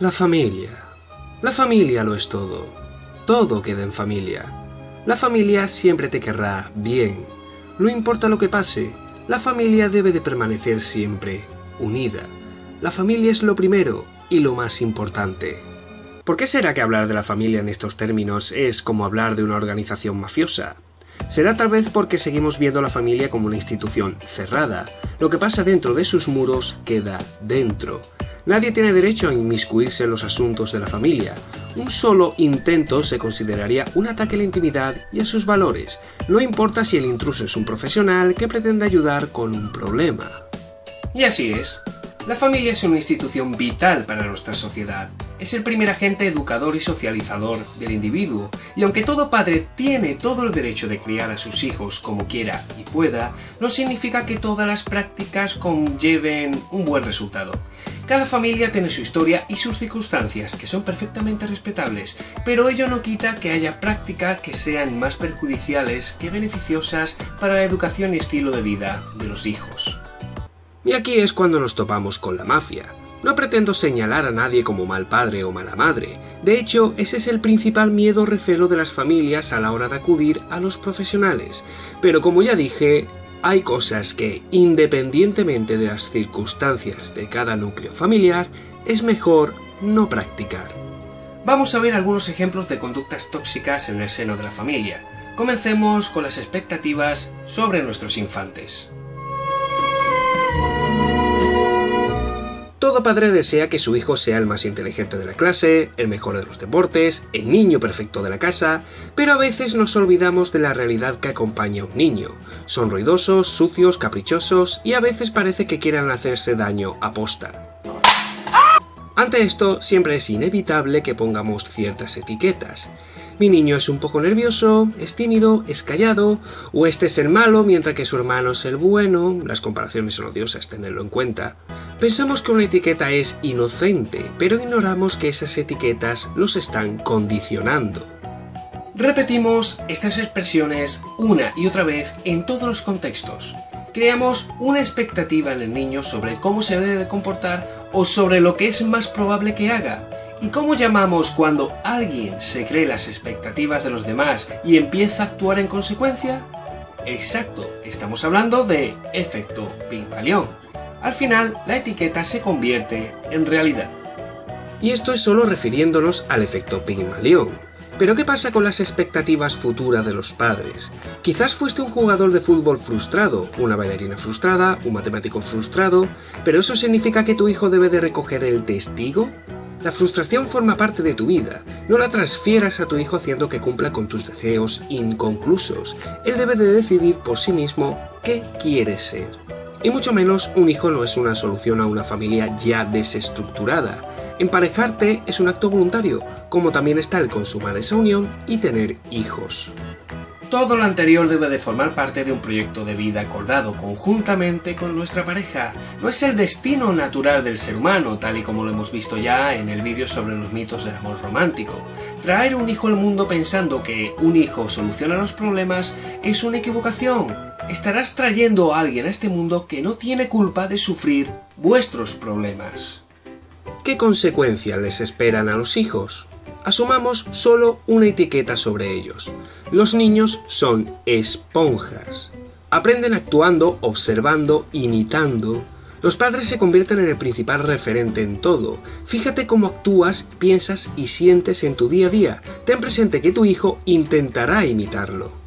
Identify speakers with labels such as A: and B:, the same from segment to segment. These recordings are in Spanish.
A: La familia. La familia lo es todo. Todo queda en familia. La familia siempre te querrá bien. No importa lo que pase, la familia debe de permanecer siempre unida. La familia es lo primero y lo más importante. ¿Por qué será que hablar de la familia en estos términos es como hablar de una organización mafiosa? Será tal vez porque seguimos viendo a la familia como una institución cerrada. Lo que pasa dentro de sus muros queda dentro. Nadie tiene derecho a inmiscuirse en los asuntos de la familia. Un solo intento se consideraría un ataque a la intimidad y a sus valores, no importa si el intruso es un profesional que pretende ayudar con un problema. Y así es. La familia es una institución vital para nuestra sociedad. Es el primer agente educador y socializador del individuo, y aunque todo padre tiene todo el derecho de criar a sus hijos como quiera y pueda, no significa que todas las prácticas conlleven un buen resultado. Cada familia tiene su historia y sus circunstancias, que son perfectamente respetables, pero ello no quita que haya prácticas que sean más perjudiciales que beneficiosas para la educación y estilo de vida de los hijos. Y aquí es cuando nos topamos con la mafia. No pretendo señalar a nadie como mal padre o mala madre, de hecho ese es el principal miedo o recelo de las familias a la hora de acudir a los profesionales, pero como ya dije, hay cosas que, independientemente de las circunstancias de cada núcleo familiar, es mejor no practicar. Vamos a ver algunos ejemplos de conductas tóxicas en el seno de la familia. Comencemos con las expectativas sobre nuestros infantes. Todo padre desea que su hijo sea el más inteligente de la clase, el mejor de los deportes, el niño perfecto de la casa, pero a veces nos olvidamos de la realidad que acompaña a un niño. Son ruidosos, sucios, caprichosos y a veces parece que quieran hacerse daño a posta. Ante esto, siempre es inevitable que pongamos ciertas etiquetas. Mi niño es un poco nervioso, es tímido, es callado, o este es el malo mientras que su hermano es el bueno, las comparaciones son odiosas, tenerlo en cuenta. Pensamos que una etiqueta es inocente, pero ignoramos que esas etiquetas los están condicionando. Repetimos estas expresiones una y otra vez en todos los contextos. Creamos una expectativa en el niño sobre cómo se debe comportar o sobre lo que es más probable que haga, ¿Y cómo llamamos cuando alguien se cree las expectativas de los demás y empieza a actuar en consecuencia? Exacto, estamos hablando de efecto Pygmalion. Al final, la etiqueta se convierte en realidad. Y esto es solo refiriéndonos al efecto Pygmalion. Pero ¿qué pasa con las expectativas futuras de los padres? Quizás fuiste un jugador de fútbol frustrado, una bailarina frustrada, un matemático frustrado, pero ¿eso significa que tu hijo debe de recoger el testigo? La frustración forma parte de tu vida. No la transfieras a tu hijo haciendo que cumpla con tus deseos inconclusos. Él debe de decidir por sí mismo qué quiere ser. Y mucho menos un hijo no es una solución a una familia ya desestructurada. Emparejarte es un acto voluntario, como también está el consumar esa unión y tener hijos. Todo lo anterior debe de formar parte de un proyecto de vida acordado conjuntamente con nuestra pareja. No es el destino natural del ser humano, tal y como lo hemos visto ya en el vídeo sobre los mitos del amor romántico. Traer un hijo al mundo pensando que un hijo soluciona los problemas es una equivocación. Estarás trayendo a alguien a este mundo que no tiene culpa de sufrir vuestros problemas. ¿Qué consecuencias les esperan a los hijos? Asumamos solo una etiqueta sobre ellos. Los niños son esponjas. Aprenden actuando, observando, imitando. Los padres se convierten en el principal referente en todo. Fíjate cómo actúas, piensas y sientes en tu día a día. Ten presente que tu hijo intentará imitarlo.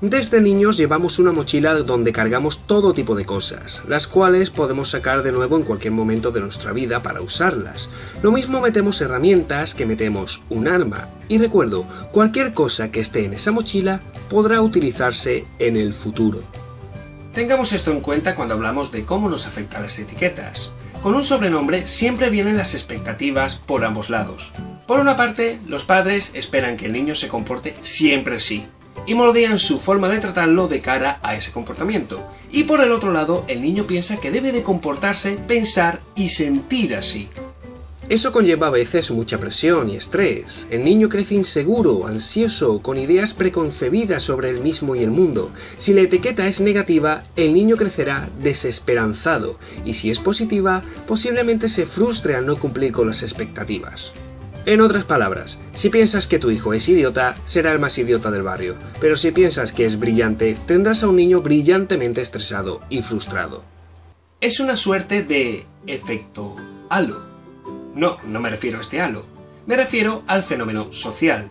A: Desde niños llevamos una mochila donde cargamos todo tipo de cosas, las cuales podemos sacar de nuevo en cualquier momento de nuestra vida para usarlas. Lo mismo metemos herramientas que metemos un arma. Y recuerdo, cualquier cosa que esté en esa mochila podrá utilizarse en el futuro. Tengamos esto en cuenta cuando hablamos de cómo nos afectan las etiquetas. Con un sobrenombre siempre vienen las expectativas por ambos lados. Por una parte, los padres esperan que el niño se comporte siempre así, y moldean su forma de tratarlo de cara a ese comportamiento. Y por el otro lado, el niño piensa que debe de comportarse, pensar y sentir así. Eso conlleva a veces mucha presión y estrés. El niño crece inseguro, ansioso, con ideas preconcebidas sobre el mismo y el mundo. Si la etiqueta es negativa, el niño crecerá desesperanzado y si es positiva, posiblemente se frustre al no cumplir con las expectativas. En otras palabras, si piensas que tu hijo es idiota, será el más idiota del barrio, pero si piensas que es brillante, tendrás a un niño brillantemente estresado y frustrado. Es una suerte de efecto halo. No, no me refiero a este halo, me refiero al fenómeno social.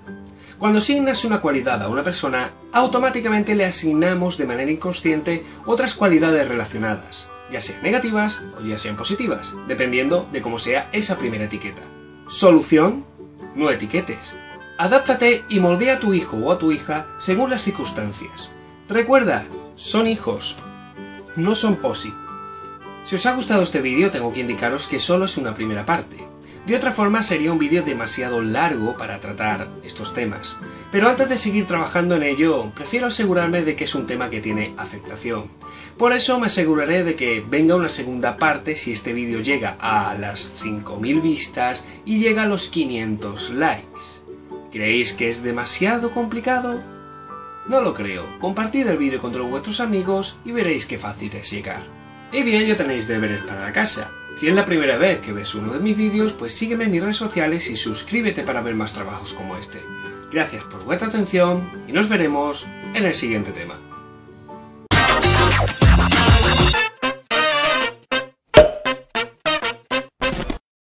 A: Cuando asignas una cualidad a una persona, automáticamente le asignamos de manera inconsciente otras cualidades relacionadas, ya sean negativas o ya sean positivas, dependiendo de cómo sea esa primera etiqueta. Solución, no etiquetes. Adáptate y moldea a tu hijo o a tu hija según las circunstancias. Recuerda, son hijos, no son posi. Si os ha gustado este vídeo tengo que indicaros que solo es una primera parte. De otra forma sería un vídeo demasiado largo para tratar estos temas. Pero antes de seguir trabajando en ello, prefiero asegurarme de que es un tema que tiene aceptación. Por eso me aseguraré de que venga una segunda parte si este vídeo llega a las 5000 vistas y llega a los 500 likes. ¿Creéis que es demasiado complicado? No lo creo. Compartid el vídeo con todos vuestros amigos y veréis qué fácil es llegar. Y bien, ya tenéis deberes para la casa. Si es la primera vez que ves uno de mis vídeos, pues sígueme en mis redes sociales y suscríbete para ver más trabajos como este. Gracias por vuestra atención y nos veremos en el siguiente tema.